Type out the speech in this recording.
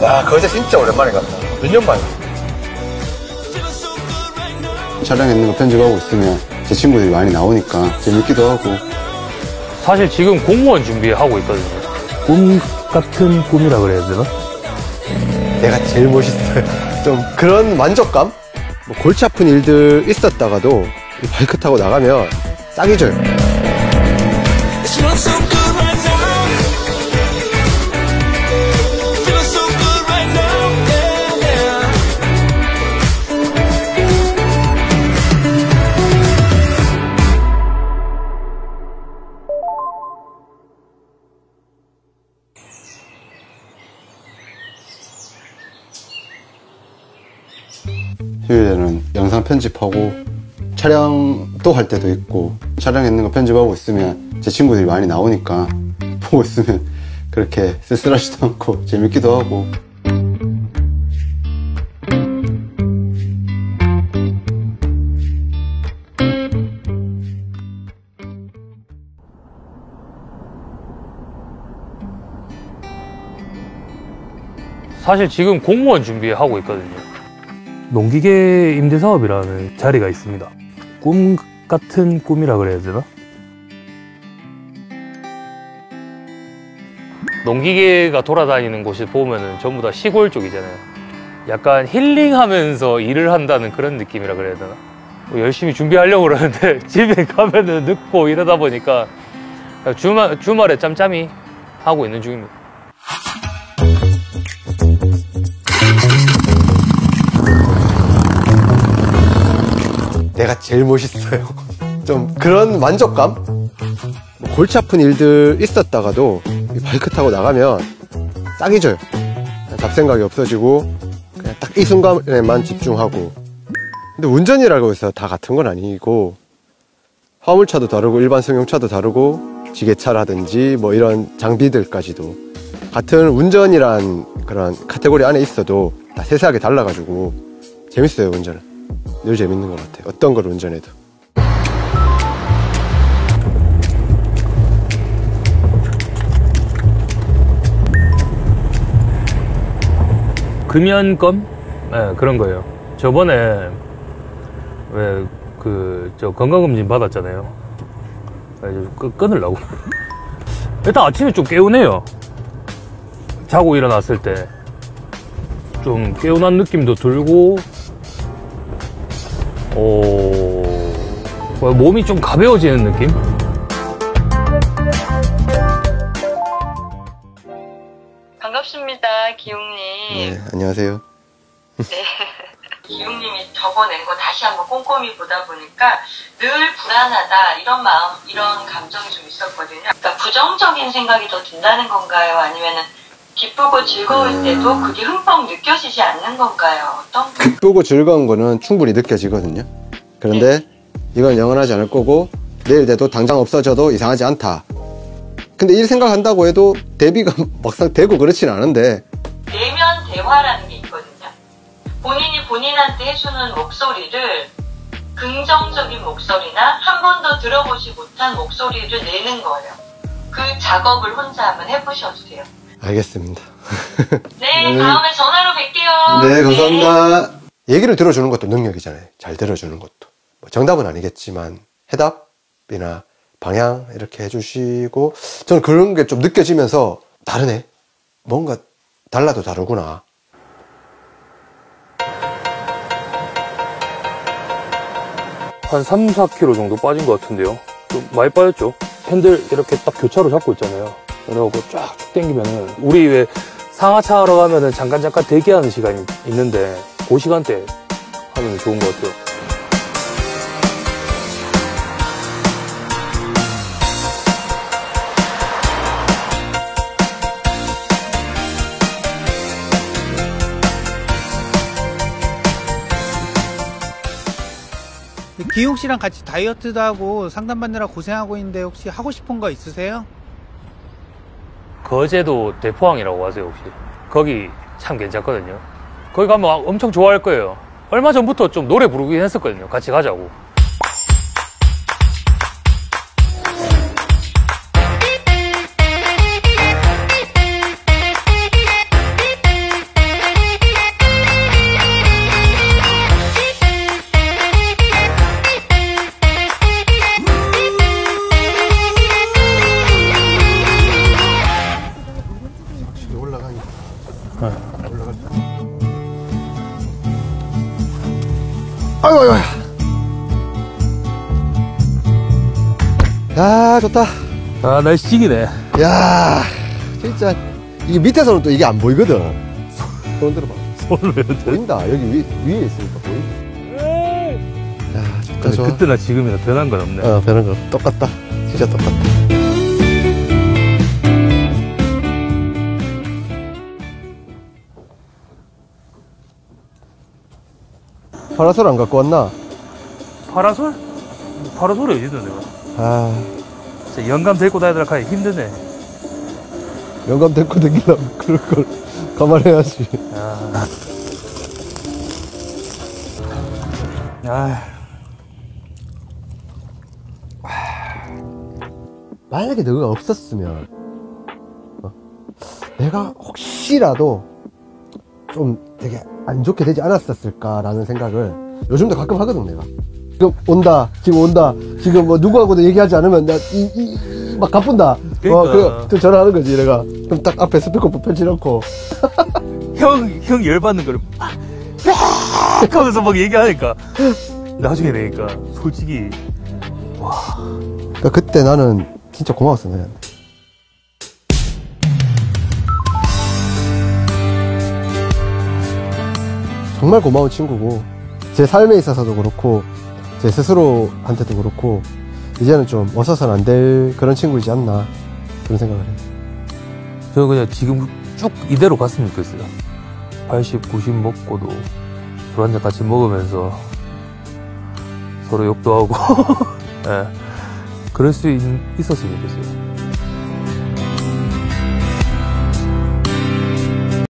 와 거제 진짜 오랜만에 갔다 몇 년 만에 촬영했는 거 편집하고 있으면 제 친구들이 많이 나오니까 재밌기도 하고 사실 지금 공무원 준비하고 있거든요. 꿈 같은 꿈이라 그래야 되나? 내가 제일 멋있어요 좀 그런 만족감? 뭐 골치 아픈 일들 있었다가도 바이크 타고 나가면 싹이 져요 휴일에는 영상 편집하고 촬영도 할 때도 있고 촬영했는 거 편집하고 있으면 제 친구들이 많이 나오니까 보고 있으면 그렇게 쓸쓸하지도 않고 재밌기도 하고 사실 지금 공무원 준비하고 있거든요. 농기계 임대 사업이라는 자리가 있습니다. 꿈 같은 꿈이라 그래야 되나? 농기계가 돌아다니는 곳이 보면은 전부 다 시골 쪽이잖아요. 약간 힐링하면서 일을 한다는 그런 느낌이라 그래야 되나? 뭐 열심히 준비하려고 그러는데 집에 가면은 늦고 이러다 보니까 주말, 주말에 짬짬이 하고 있는 중입니다. 내가 제일 멋있어요. 좀 그런 만족감? 뭐 골치 아픈 일들 있었다가도 이 바이크 타고 나가면 싹이 져요. 잡생각이 없어지고 그냥 딱 이 순간에만 집중하고. 근데 운전이라고 해서 다 같은 건 아니고 화물차도 다르고 일반 승용차도 다르고 지게차라든지 뭐 이런 장비들까지도 같은 운전이란 그런 카테고리 안에 있어도 다 세세하게 달라가지고 재밌어요 운전은 늘 재밌는 것 같아요 어떤 걸 운전해도 금연검? 네, 그런 거예요. 저번에 왜 그 저 건강검진 받았잖아요. 그래서 끊, 끊으려고. 일단 아침에 좀 개운해요. 자고 일어났을 때. 좀 개운한 느낌도 들고, 어, 뭐야, 몸이 좀 가벼워지는 느낌? 반갑습니다, 기웅님. 네 안녕하세요 기웅님이 적어낸 거 다시 한번 꼼꼼히 보다 보니까 늘 불안하다 이런 마음, 이런 감정이 좀 있었거든요. 그러니까 부정적인 생각이 더 든다는 건가요? 아니면은 기쁘고 즐거울 때도 그게 흠뻑 느껴지지 않는 건가요? 어떤? 기쁘고 즐거운 거는 충분히 느껴지거든요 그런데 이건 영원하지 않을 거고 내일 돼도 당장 없어져도 이상하지 않다 근데 이 생각한다고 해도 대비가 막상 되고 그렇진 않은데 내면 대화라는 게 있거든요. 본인이 본인한테 해주는 목소리를 긍정적인 목소리나 한 번도 들어보지 못한 목소리를 내는 거예요. 그 작업을 혼자 한번 해보셔도 돼요. 알겠습니다 네, 네. 다음에 전화로 뵐게요. 네 감사합니다 얘기를 들어주는 것도 능력이잖아요 잘 들어주는 것도 뭐 정답은 아니겠지만 해답이나 방향 이렇게 해주시고 저는 그런 게 좀 느껴지면서 다르네 뭔가 달라도 다르구나 한 3, 4kg 정도 빠진 것 같은데요. 좀 많이 빠졌죠? 핸들 이렇게 딱 교차로 잡고 있잖아요. 그래갖고 쫙쭉 당기면은, 우리 왜 상하차 하러 가면은 잠깐 잠깐 대기하는 시간이 있는데, 그 시간대 하면 좋은 것 같아요. 기용 씨랑 같이 다이어트도 하고 상담받느라 고생하고 있는데 혹시 하고 싶은 거 있으세요? 거제도 대포항이라고 아세요, 혹시? 거기 참 괜찮거든요. 거기 가면 엄청 좋아할 거예요. 얼마 전부터 좀 노래 부르긴 했었거든요. 같이 가자고. 아이고, 아이고, 아이고. 야, 좋다. 아, 날씨 찍이네. 야, 진짜. 이게 밑에서는 또 이게 안 보이거든. 손 들어봐. 손을 왜? 보인다. 여기 위, 위에 있으니까 보인다. 야, 좋다, 좋아. 그때나 지금이나 변한 건 없네. 어, 변한 거 똑같다. 진짜 똑같다. 파라솔 안 갖고 왔나? 파라솔? 파라솔이 어디 있는 내가? 아, 진짜 영감 데리고 다니더라 하기 힘드네. 영감 데리고 다니려면 그럴 걸 감안해야지. 아. 아. 만약에 너가 없었으면, 어, 내가 혹시라도 좀 되게 안 좋게 되지 않았었을까라는 생각을 요즘도 가끔 하거든, 내가. 지금 온다, 지금 온다, 지금 뭐 누구하고도 얘기하지 않으면 나 이, 이, 이- 막 가뿐다. 어, 그러니까. 그래, 또 전화하는 거지, 내가. 그럼 딱 앞에 스피커폰 펼쳐놓고. 형, 형 열받는 거를 막, 막 하면서 막 얘기하니까. 나중에 되니까, 솔직히, 그러니까 그때 나는 진짜 고마웠어, 너한테. 정말 고마운 친구고, 제 삶에 있어서도 그렇고, 제 스스로한테도 그렇고, 이제는 좀 없어서는 안 될 그런 친구이지 않나, 그런 생각을 해요. 저는 그냥 지금 쭉 이대로 갔으면 좋겠어요. 80, 90 먹고도 술 한잔 같이 먹으면서 서로 욕도 하고, 예. 그럴 수 있, 있었으면 좋겠어요.